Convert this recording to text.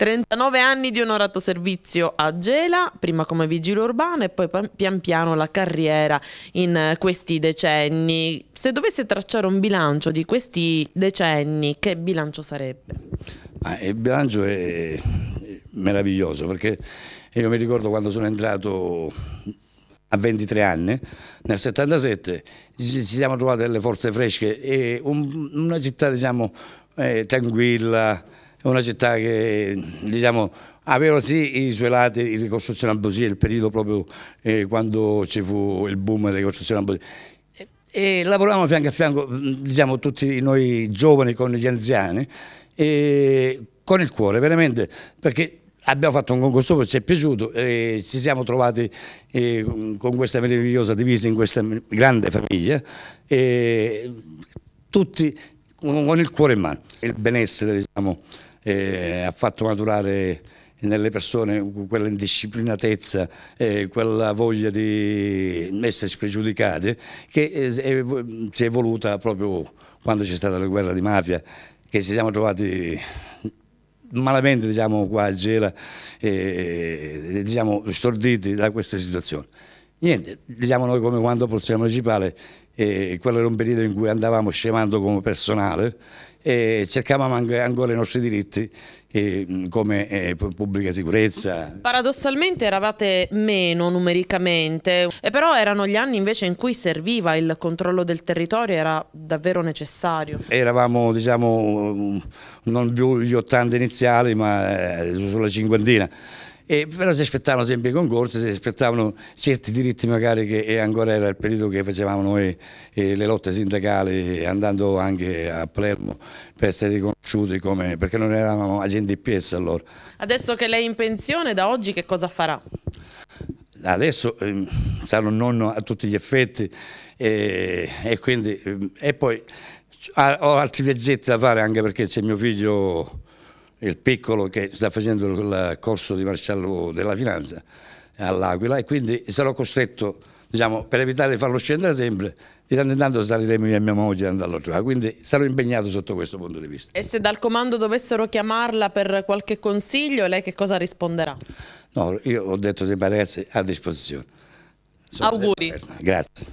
39 anni di onorato servizio a Gela, prima come vigile urbano e poi pian piano la carriera in questi decenni. Se dovesse tracciare un bilancio di questi decenni, che bilancio sarebbe? Ah, il bilancio è meraviglioso perché io mi ricordo quando sono entrato a 23 anni, nel 77 ci siamo trovati delle forze fresche e un, una città diciamo eh, tranquilla, una città che diciamo, aveva sì i suoi lati di ricostruzione abusiva, il periodo proprio eh, quando ci fu il boom della ricostruzione abusiva. E, lavoravamo fianco a fianco, diciamo, tutti noi giovani con gli anziani, e con il cuore, veramente, perché abbiamo fatto un concorso che ci è piaciuto e ci siamo trovati eh, con questa meravigliosa divisa in questa grande famiglia tutti con il cuore in mano. Il benessere diciamo, eh, ha fatto maturare nelle persone quella indisciplinatezza, eh, quella voglia di essere spregiudicate che è, si è evoluta proprio quando c'è stata la guerra di mafia, che ci siamo trovati malamente diciamo, qua a Gela, eh, diciamo, storditi da questa situazione. Niente, diciamo noi come quando Polizia Municipale, eh, quello era un periodo in cui andavamo scemando come personale e cercavamo anche ancora i nostri diritti eh, come eh, pubblica sicurezza. Paradossalmente eravate meno numericamente, e però erano gli anni invece in cui serviva il controllo del territorio, era davvero necessario. Eravamo diciamo non più gli 80 iniziali ma eh, sulla cinquantina e però si aspettavano sempre i concorsi, si aspettavano certi diritti magari che ancora era il periodo che facevamo noi eh, le lotte sindacali andando anche a Palermo per essere riconosciuti come, perché non eravamo agenti PS allora. Adesso che lei è in pensione, da oggi che cosa farà? Adesso eh, sarò un nonno a tutti gli effetti e, e quindi ehm, e poi ho altri viaggetti da fare anche perché c'è mio figlio il piccolo che sta facendo il corso di maresciallo della finanza all'Aquila e quindi sarò costretto, diciamo, per evitare di farlo scendere sempre, di tanto in tanto saliremo io e mia moglie andando all'altro quindi sarò impegnato sotto questo punto di vista. E se dal comando dovessero chiamarla per qualche consiglio, lei che cosa risponderà? No, io ho detto sempre ragazzi a disposizione. Sono Auguri. Grazie.